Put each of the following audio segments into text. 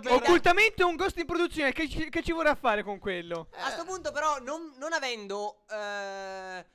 per- è un ghost in produzione. Che ci, che ci vorrà fare con quello? A sto punto, però, non, non avendo eh,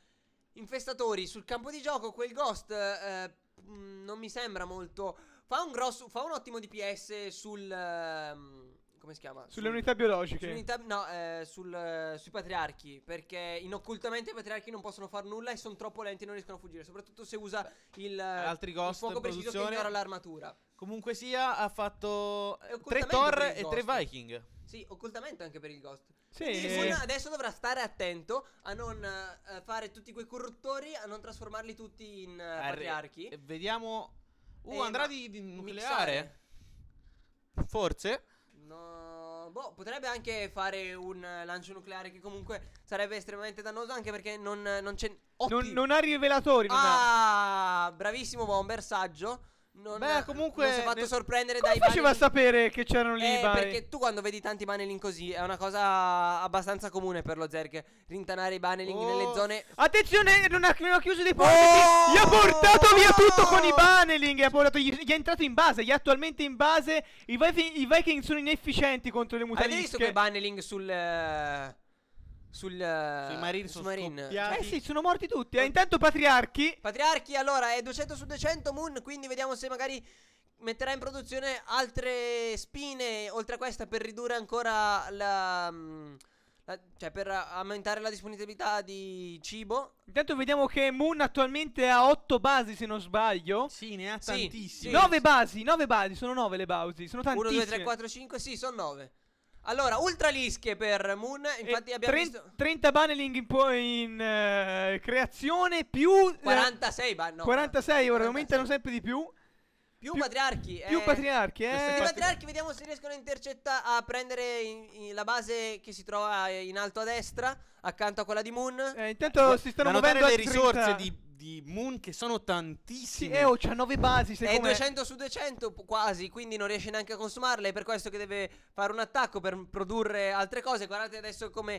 infestatori sul campo di gioco, quel ghost eh, mh, non mi sembra molto. Fa un grosso. Fa un ottimo DPS sul. Come si chiama? Sulle Sul- unità biologiche. sulle unità- no, eh, sul, eh, sui patriarchi. Perché inoccultamente i patriarchi non possono fare nulla e sono troppo lenti e non riescono a fuggire. Soprattutto se usa il, Altri il ghost fuoco in preciso che ignora l'armatura. Comunque sia, ha fatto tre occultamento Thor il e tre. Viking. Sì, occultamento anche per il ghost. Sì. Quindi adesso dovrà stare attento a non eh, fare tutti quei corruttori, a non trasformarli tutti in Arre- patriarchi. Vediamo. Uh, Eh, andrà di, di mixare. nucleare? Forse. No, boh, potrebbe anche fare un lancio nucleare che comunque sarebbe estremamente dannoso anche perché non, non c'è... Non, non ha rivelatori. non ha. Ah, bravissimo bomber, saggio. Non, Beh, comunque, non si è fatto nel- sorprendere Come dai faceva a baneling- sapere che c'erano lì i Eh, bai? perché tu quando vedi tanti baneling così è una cosa abbastanza comune per lo Zerg rintanare i baneling Oh. nelle zone Attenzione, non ha, non ha chiuso dei porti. Oh! Gli ha portato via tutto con i Baneling. Ha portato, gli, gli è entrato in base. Gli è attualmente in base. I, Viking, i Viking sono inefficienti contro le Avete visto mutalische. quei baneling sul. eh, sul. Sui Marine sono scoppiati. Eh sì, sono morti tutti. Eh, intanto Patriarchi. Patriarchi, allora è 200 su 200 Moon. Quindi vediamo se magari metterà in produzione altre spine oltre a questa per ridurre ancora la. mm, la- cioè per aumentare la disponibilità di cibo. Intanto vediamo che Moon attualmente ha 8 basi, se non sbaglio. Sì, ne ha Sì, tantissimi. sì. 9 basi, 9 basi, sono 9 le basi, sono 1, tantissime. 2, 3, 4, 5. Sì, sono 9. Allora, ultralische per Moon. Infatti E abbiamo 30 visto. 30 baneling in, po- in, eh, creazione più eh, 46 ba- no, 46 ora 46. aumentano sempre di più. Più, più- patriarchi. Più eh. patriarchi, I eh. patriarchi vediamo se riescono a intercettare a prendere in- in- la base che si trova in alto a destra, accanto a quella di Moon. Eh, intanto si stanno muovendo le risorse 30. di, di Moon che sono Sì, tantissime. eh, oh, c'ha 9 basi, È secondo me. 200 su 200 po- quasi, quindi non riesce neanche a consumarle. È per questo che deve fare un attacco per produrre altre cose. Guardate adesso come.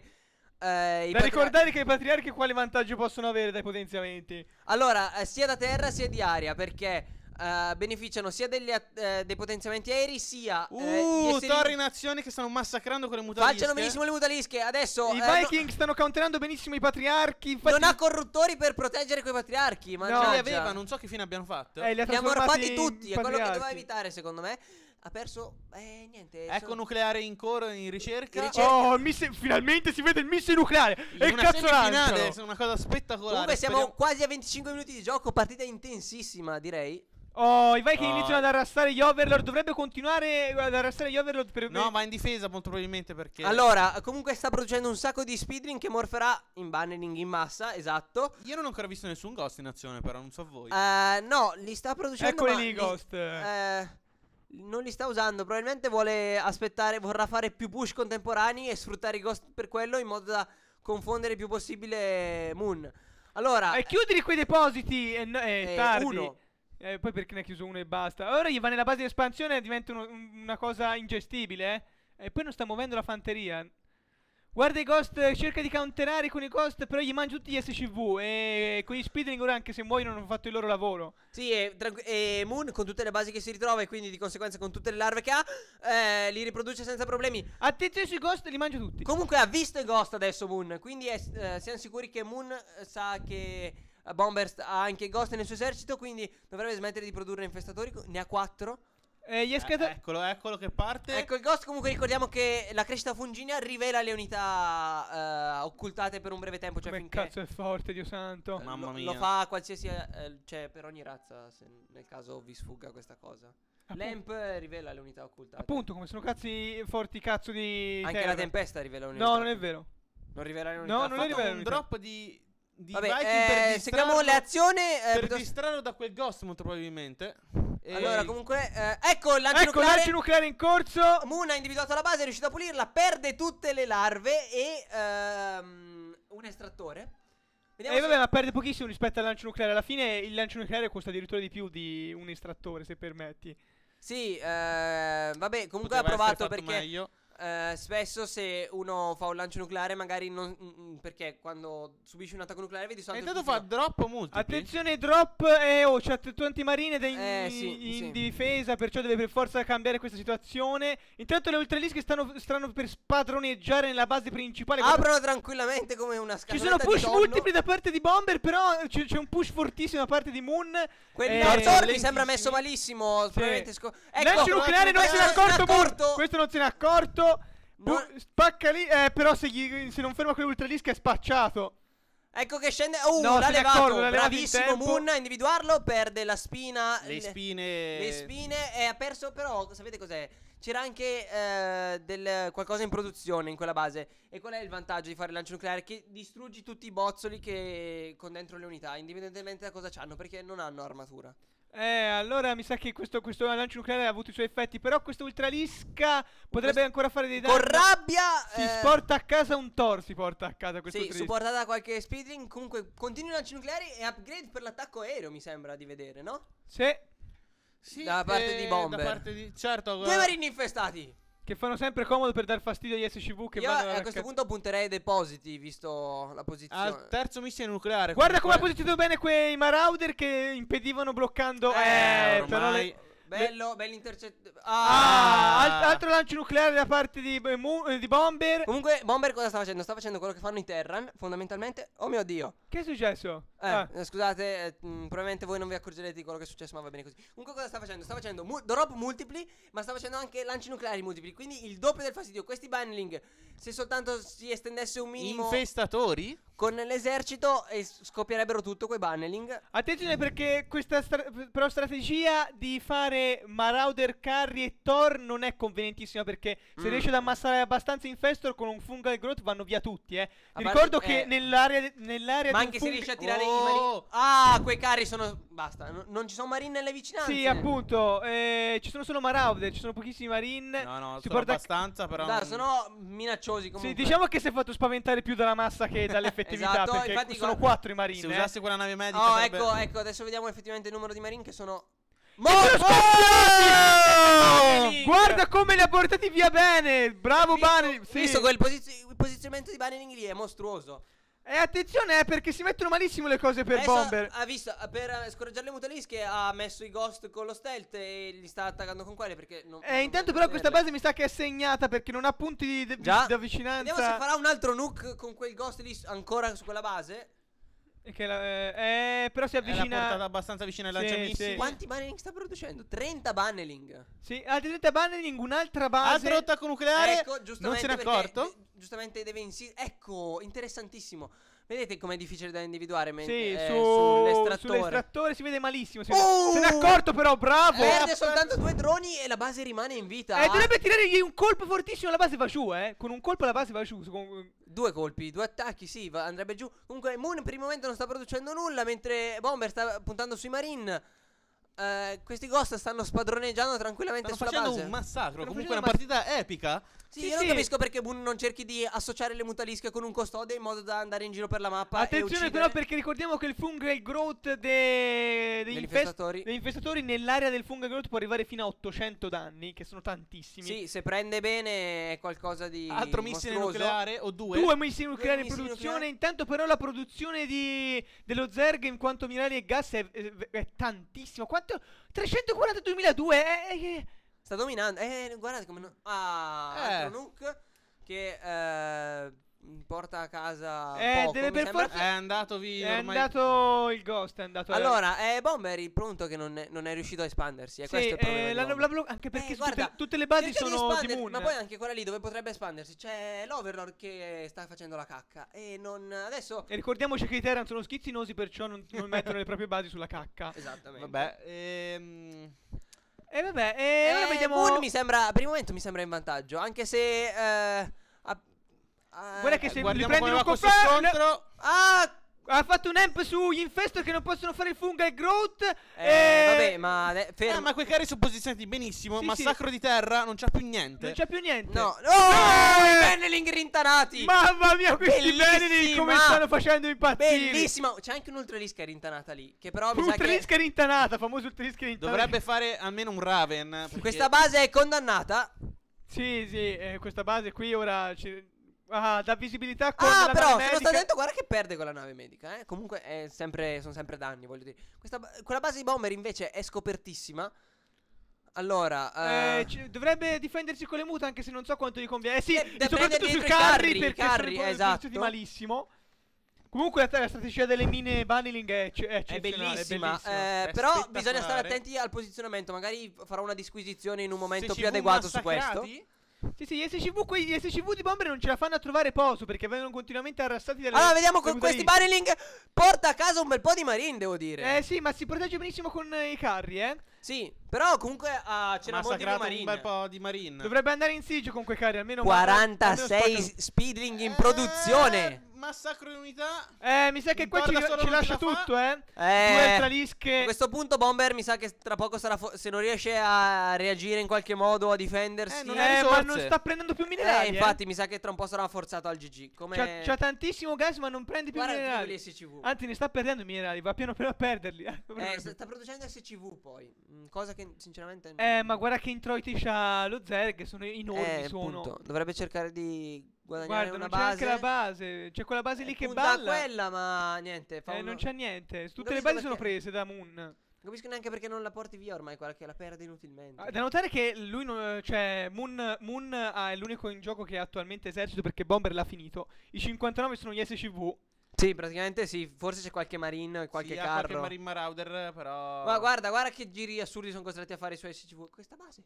eh, i Da patria- ricordare che i patriarchi quali vantaggio possono avere dai potenziamenti? Allora, eh, sia da terra sia di aria, perché eh, beneficiano sia degli at- eh, dei potenziamenti aerei, sia. eh, Uh, esseri- torri in azione che stanno massacrando con le mutalische. Facciano benissimo le mutalische. Adesso. I eh, no- Viking stanno counterando benissimo i patriarchi. Infatti, non ha corruttori per proteggere quei patriarchi. Ma No. Li aveva, non so che fine abbiano fatto. eh, li ha Li ha trasformati morfati in tutti. È quello che patriarchi. doveva evitare, secondo me. Ha perso. Eh, niente. ecco sono- nucleare in coro in ricerca. In ricerca. Oh, il missile- finalmente si vede il missile nucleare. E una cazzo semifinale, è una cosa spettacolare. Comunque siamo speriamo- quasi a 25 minuti di gioco. Partita intensissima, direi. Oh, i Viking Oh. iniziano ad arrestare gli Overlord. Dovrebbe continuare ad arrestare gli Overlord per No, va in difesa molto probabilmente perché Allora, comunque sta producendo un sacco di speedring che morferà in banning in massa. Esatto. io non ho ancora visto nessun ghost in azione, però non so voi. Eh, no, li sta producendo. Eccoli ma lì, li- Ghost. eh, non li sta usando. Probabilmente vuole aspettare. Vorrà fare più push contemporanei e sfruttare i ghost per quello in modo da confondere il più possibile Moon. Allora, E chiudere quei depositi è, no- eh, tardi. uno. Eh, poi perché ne ha chiuso uno e basta. Ora gli va nella base di espansione e diventa uno- un- una cosa ingestibile. Eh? E poi non sta muovendo la fanteria. Guarda i ghost, cerca di counterare con i ghost, però gli mangia tutti gli SCV. E con gli speedring ora anche se muoiono hanno fatto il loro lavoro. Sì, e, e Moon con tutte le basi che si ritrova e quindi di conseguenza con tutte le larve che ha, eh, li riproduce senza problemi. Attenzione sui ghost, li mangia tutti. Comunque ha visto i ghost adesso Moon, quindi è- eh, siamo sicuri che Moon eh, sa che Bomber st- ha anche i ghost nel suo esercito, quindi dovrebbe smettere di produrre infestatori, ne ha quattro. Eh, gli è Eh, eccolo, eccolo che parte. Ecco il ghost, comunque ricordiamo che la crescita fungina rivela le unità eh, occultate per un breve tempo, cioè Come finché... cazzo è forte, Dio santo. eh, Mamma lo, mia. lo fa qualsiasi, eh, cioè per ogni razza, se nel caso vi sfugga questa cosa. Eh, rivela le unità occultate. Appunto, come sono cazzi forti cazzo di Anche terra. la tempesta rivela un'unità. No, non è vero. Non rivela un'unità. No, Ha non è livello un unità. drop di, di Vabbè, Viking eh, per seguiamo azioni. eh, per piuttosto- distrarlo da quel ghost molto probabilmente. E- Allora, comunque, eh, ecco il lancio Ecco, nucleare. lancio nucleare in corso. Moon ha individuato la base, è riuscito a pulirla, perde tutte le larve e ehm, un estrattore. Vediamo E se- vabbè, ma perde pochissimo rispetto al lancio nucleare. Alla fine il lancio nucleare costa addirittura di più di un estrattore, se permetti. Sì, eh, vabbè, comunque poteva ha provato perché meglio. Eh, spesso se uno fa un lancio nucleare magari non... mm, perché quando subisci un attacco nucleare vedi E soltanto... intanto il fa drop multipli. Attenzione, drop e oh, c'ha t- tanti marine in, Eh, sì, in sì. difesa, perciò deve per forza cambiare questa situazione. Intanto le ultralische che stanno, stanno per spadroneggiare nella base principale. Guarda- Aprono tranquillamente come una Ci scatoletta sono push multipli da parte di Bomber, però c'è, c'è un push fortissimo da parte di Moon. Quel Eh, mi sembra messo malissimo. Sì. probabilmente sco- Lancio ecco, nucleare non eh, se ne è accorto, Moon. Questo non se ne è accorto. Bu- spacca lì, eh, però se, gli- se non ferma quell'ultralisca è spacciato. Ecco che scende. Uh, No, l'ha levato. accorgo, l'ha Bravissimo. Moon a individuarlo. Perde la spina. Le spine. le spine e ha perso però sapete cos'è c'era anche eh, del, qualcosa in produzione in quella base e qual è il vantaggio di fare il lancio nucleare che distruggi tutti i bozzoli che con dentro le unità indipendentemente da cosa c'hanno perché non hanno armatura Eh, allora mi sa che questo, questo lancio nucleare ha avuto i suoi effetti. Però questa ultralisca potrebbe Questo- ancora fare dei danni. con rabbia Si eh, porta a casa un Thor. Si porta a casa questo sì, supportata da qualche speedring comunque continui i lanci nucleari e upgrade per l'attacco aereo mi sembra di vedere no? Sì, Sì, Da parte eh, di Bomber. Da parte di... Certo. due eh, marini infestati che fanno sempre comodo per dar fastidio agli SCV che io vanno a alla questo punto punterei ai depositi visto la posizione Al terzo missile nucleare. Guarda come ha posizionato bene quei Marauder che impedivano bloccando. Eh, Eh, ormai. però le- bello bello intercetto Ah, ah alt- altro lancio nucleare da parte di, Mu- eh, di Bomber. Comunque, Bomber cosa sta facendo? Sta facendo quello che fanno i Terran, fondamentalmente. Oh mio dio. Che è successo? Eh, Ah. eh, scusate, eh, mh, probabilmente voi non vi accorgerete di quello che è successo, ma va bene così. Comunque, cosa sta facendo? Sta facendo mu- drop multipli, ma sta facendo anche lanci nucleari multipli. Quindi il doppio del fastidio. Questi banning, se soltanto si estendesse un minimo Infestatori? Con l'esercito, eh, scoppierebbero tutto quei banneling. Attenzione perché questa stra- però strategia di fare Marauder, Carry e Thor non è convenientissima perché se Mm. riesce ad ammassare abbastanza Infestor con un Fungal Growth vanno via tutti, eh. Parte- ricordo eh. che nell'area, nell'area Ma anche se fung- riesce a tirare Oh! i marini. Ah, quei carri sono. Basta, no- non ci sono marine nelle vicinanze. Sì, appunto, eh, ci sono solo Marauder, ci sono pochissimi Marine. No, no, si sono porta a- abbastanza, però. Dai, non- sono minacciosi Sì, comunque. diciamo che si è fatto spaventare più dalla massa che dall'effettività Esatto, perché infatti sono guarda- quattro i Marine. Se eh. usassi quella nave medica. Oh, sarebbe- ecco, ecco, adesso vediamo effettivamente il numero di marine che sono. Banneling! scoppiati! Guarda come li ha portati via bene! Bravo Bani! Sì. Visto quel posi- il posizionamento di Banneling lì è mostruoso. E attenzione eh, perché si mettono malissimo le cose per Adesso Bomber. Ha visto, per eh, scoraggiare le mutalische ha messo i ghost con lo stealth e li sta attaccando con quelle perché non... E non intanto però questa base mi sa che è segnata perché non ha punti di, di- Già. da vicinanza. Vediamo se farà un altro nuke con quel ghost lì ancora su quella base. Che la- eh, eh, però si È la portata avvicina. abbastanza vicina ai Sì, lanciamissili. sì. Quanti banneling sta producendo? 30 banneling. Sì, altri 30 banning, un'altra base. Altro attacco nucleare. Ecco, non giustamente se n'è accorto. giustamente deve insistere. Ecco, interessantissimo. Vedete com'è difficile da individuare men- Sì, eh, su, sull'estrattore. sull'estrattore si vede malissimo. Si Oh! Se n'è accorto, però, bravo. Perde soltanto due droni e la base rimane in vita. Eh, dovrebbe tirargli un colpo fortissimo. La base va giù, eh. Con un colpo la base va giù. con- Due colpi, due attacchi, sì, va- andrebbe giù. Comunque Moon per il momento non sta producendo nulla, mentre Bomber sta puntando sui Marine. Eh, questi ghost stanno spadroneggiando tranquillamente Stanno sulla facendo base. un massacro. Stanno Comunque, una facendo partita epica. Sì, Sì, io non sì. capisco perché Moon non cerchi di associare le mutalische con un custode in modo da andare in giro per la mappa. Attenzione, però, perché ricordiamo che il fungal growth de- degli degli infest- infestatori. degli infestatori nell'area del fungal growth può arrivare fino a 800 danni, che sono tantissimi. Sì, se prende bene è qualcosa di Altro missile mostruoso. nucleare o due. Due missili nucleari in produzione. nucleari. Intanto, però, la produzione di, dello Zerg in quanto minerali e gas è, è, è tantissima. Quanto? 342.002 è, è- Sta dominando. Eh, guardate come. non- Ah, Eh. altro nuke che eh, porta a casa. Eh, poco, deve per forza- È andato via. è ormai. andato il ghost. È andato Allora, è Bomber il punto che non è, non è riuscito a espandersi. È Sì, questo il problema. eh, di l'hanno- blo- anche perché Eh, tutte, guarda, tutte le basi di sono di Moon. Ma poi anche quella lì dove potrebbe espandersi. C'è l'Overlord che sta facendo la cacca. E non. Adesso. E ricordiamoci che i Terran sono schizzinosi, perciò non, non mettono le proprie basi sulla cacca. Esattamente. Vabbè. Ehm... E vabbè, e ora Eh, vediamo. Moon mi sembra. Per il momento mi sembra in vantaggio. Anche se. eh, Guarda che eh, se li guardiamo prendi un scontro. Ah! Ha fatto un amp sugli infestor che non possono fare il fungal growth. Eh, e- vabbè, ma. ade- Eh, fermo. ma quei carri sono posizionati benissimo. Sì, Massacro di terra, non c'ha più niente. Non c'è più niente. No, no, Eh! i Benneling rintanati. Mamma mia, questi! Benedict come stanno facendo impazzire. Bellissimo. C'è anche un'ultralisca rintanata lì. Che però mi sa che Ultralisca rintanata, famoso ultralisca rintanata. Dovrebbe fare almeno un Raven. perché- questa base è condannata. Sì, sì, eh, questa base qui ora ci... ah, dà visibilità con Ah, la però, nave se non sta medica. attento, guarda che perde con la nave medica. Eh? Comunque, è sempre, sono sempre danni, voglio dire. Questa, quella base di bomber invece è scopertissima. Allora, Eh, eh, ci- dovrebbe difendersi con le mute anche se non so quanto gli conviene. Eh sì, Eh, e soprattutto sui carri, carri, perché carri, sono esatto. posizionati malissimo. Comunque la, strategia delle mine bunneling è, ecce- è è bellissima. eh, È però spettacolare. bisogna stare attenti al posizionamento. Magari farò una disquisizione in un momento più adeguato su questo. Sì, sì, gli SCV, quei- gli SCV di bomber non ce la fanno a trovare posto perché vengono continuamente arrestati dalle Allora, vediamo con questi barreling. Porta a casa un bel po' di marine, devo dire. Eh sì, ma si protegge benissimo con eh, i carri, eh. Sì, però comunque ah, c'era molti più massacrato un marine. bel po' di marine. Dovrebbe andare in siege con quei carri, almeno almeno 46 spaccano- speedling in Eh, produzione. Massacro in unità. Eh, mi sa che qua ci, ci lascia la fa. tutto, eh. Eh, Due A tralische. questo punto Bomber mi sa che tra poco sarà fo- se non riesce a reagire in qualche modo a difendersi. Eh, non Eh, ma non sta prendendo più Eh, minerali. infatti mi sa che tra un po' sarà forzato al GG. eh. Come C'ha, c'ha tantissimo gas, ma non prende più Guarda minerali. SCV. Anzi, ne sta perdendo i minerali. Va piano piano a perderli. eh. Eh, sta, producendo SCV poi. mm, Cosa che sinceramente Eh, ma guarda che introiti c'ha lo Zerg, sono enormi. Eh, sono. appunto, Dovrebbe cercare di guadagnare Guarda, una non c'è base. anche la base. C'è quella base lì Eh, che punta balla. a quella, ma niente. Fa Eh, uno- non c'è niente. Tutte le capisco basi sono perché- prese da Moon. Non capisco neanche perché non la porti via ormai, quella che la perde inutilmente. Ah, Da notare che lui, non- cioè, Moon, Moon ah, è l'unico in gioco che attualmente esercito perché Bomber l'ha finito. I 59 sono gli SCV. Sì, praticamente sì. Forse c'è qualche marine, qualche Sì, ha carro. qualche Marine Marauder, però. Ma guarda, guarda che giri assurdi sono costretti a fare i suoi SCV. Questa base.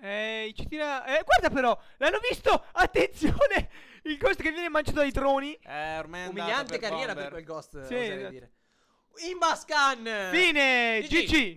Eh, ci tira. Eh, guarda però, l'hanno visto! Attenzione! Il ghost che viene mangiato dai droni. Eh, ormai Umiliante per carriera Bomber. per quel ghost. Sì, oserei esatto. dire. Imbascan! Fine! GG. GG!